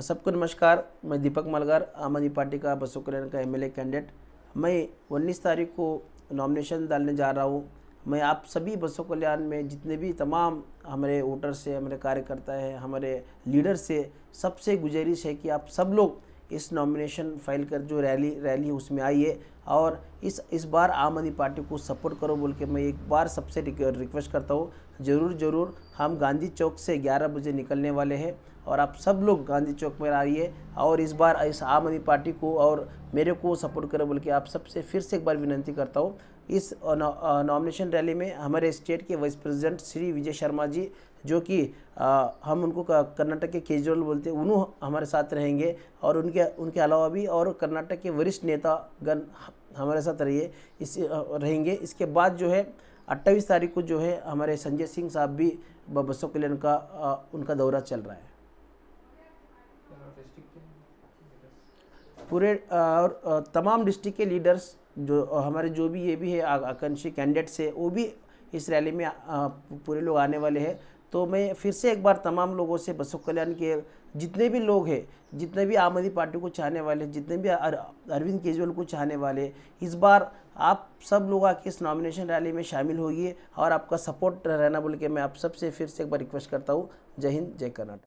सबको नमस्कार, मैं दीपक मलगर, आम आदमी पार्टी का बसो कल्याण का एमएलए कैंडिडेट। मैं उन्नीस तारीख को नॉमिनेशन डालने जा रहा हूँ। मैं आप सभी बसों कल्याण में जितने भी तमाम हमारे वोटर्स से हमारे कार्यकर्ता है, हमारे लीडर से सबसे गुजारिश है कि आप सब लोग इस नॉमिनेशन फ़ाइल कर जो रैली रैली उसमें आई है। और इस इस बार आम आदमी पार्टी को सपोर्ट करो बोल के मैं एक बार सबसे रिक्वेस्ट करता हूँ। ज़रूर ज़रूर, हम गांधी चौक से 11 बजे निकलने वाले हैं और आप सब लोग गांधी चौक में आइए और इस बार इस आम आदमी पार्टी को और मेरे को सपोर्ट करो बोल के आप सबसे फिर से एक बार विनंती करता हूँ। इस नॉमिनेशन रैली में हमारे स्टेट के वाइस प्रेसिडेंट श्री विजय शर्मा जी, जो कि हम उनको कर्नाटक के केजरीवाल बोलते हैं, उन्हों हमारे साथ रहेंगे और उनके उनके अलावा भी और कर्नाटक के वरिष्ठ नेता गण हमारे साथ रहिए, इस रहेंगे। इसके बाद जो है, अट्ठाईस तारीख को जो है, हमारे संजय सिंह साहब भी बसों का उनका दौरा चल रहा है। पूरे और तमाम डिस्ट्रिक्ट के लीडर्स जो हमारे जो भी ये भी है आकांक्षी कैंडिडेट्स है, वो भी इस रैली में पूरे लोग आने वाले हैं। तो मैं फिर से एक बार तमाम लोगों से बसो कल्याण के जितने भी लोग हैं, जितने भी आम आदमी पार्टी को चाहने वाले जितने भी अरविंद केजरीवाल को चाहने वाले इस बार आप सब लोग आके इस नॉमिनेशन रैली में शामिल होइए और आपका सपोर्ट रहना बोल के मैं आप सबसे फिर से एक बार रिक्वेस्ट करता हूँ। जय हिंद, जय कर्नाटक।